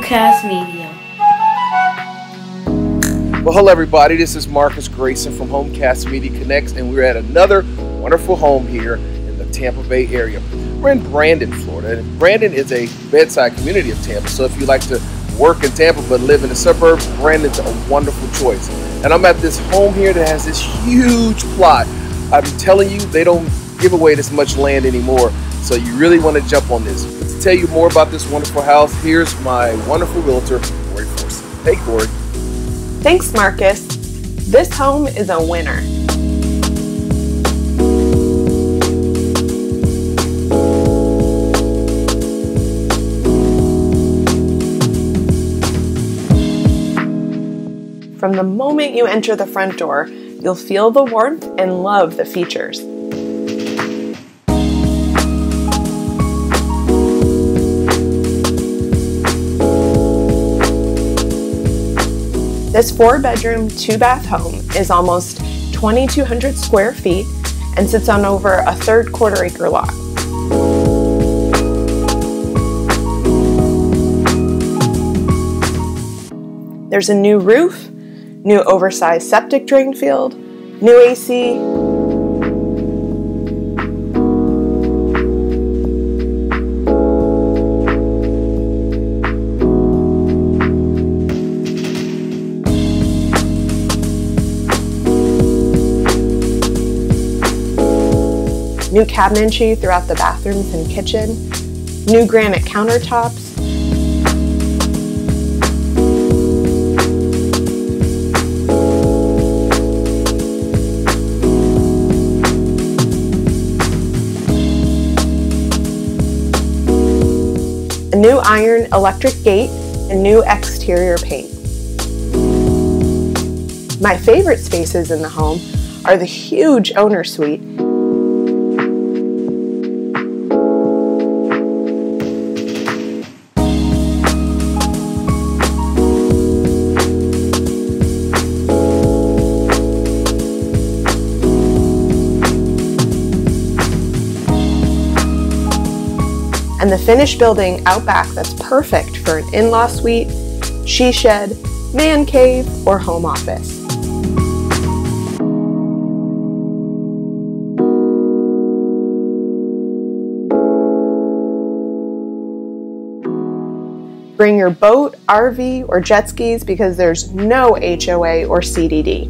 Media. Well, hello, everybody. This is Marcus Grayson from Homecast Media Connects, and we're at another wonderful home here in the Tampa Bay area. We're in Brandon, Florida. And Brandon is a bedside community of Tampa, so if you like to work in Tampa but live in the suburbs, Brandon's a wonderful choice. And I'm at this home here that has this huge plot. I'm telling you, they don't give away this much land anymore, so you really want to jump on this. Tell you more about this wonderful house, here's my wonderful realtor, Corey. Hey, Corey. Thanks, Marcus. This home is a winner. From the moment you enter the front door, you'll feel the warmth and love the features. This four bedroom, two bath home is almost 2,200 square feet and sits on over a third quarter acre lot. There's a new roof, new oversized septic drain field, new AC, new cabinetry throughout the bathrooms and kitchen, new granite countertops, a new iron electric gate, and new exterior paint. My favorite spaces in the home are the huge owner suite and the finished building out back that's perfect for an in-law suite, she shed, man cave, or home office. Bring your boat, RV, or jet skis because there's no HOA or CDD.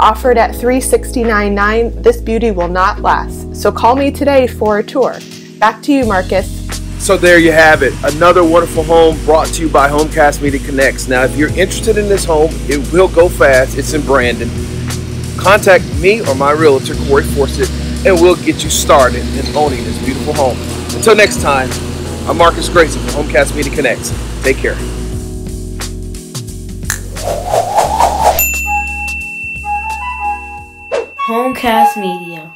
Offered at $369.9, this beauty will not last, so call me today for a tour. Back to you, Marcus. So there you have it. Another wonderful home brought to you by Homecast Media Connects. Now, if you're interested in this home, it will go fast. It's in Brandon. Contact me or my realtor, Corey Forsyth, and we'll get you started in owning this beautiful home. Until next time, I'm Marcus Grayson from Homecast Media Connects. Take care. Homecast Media.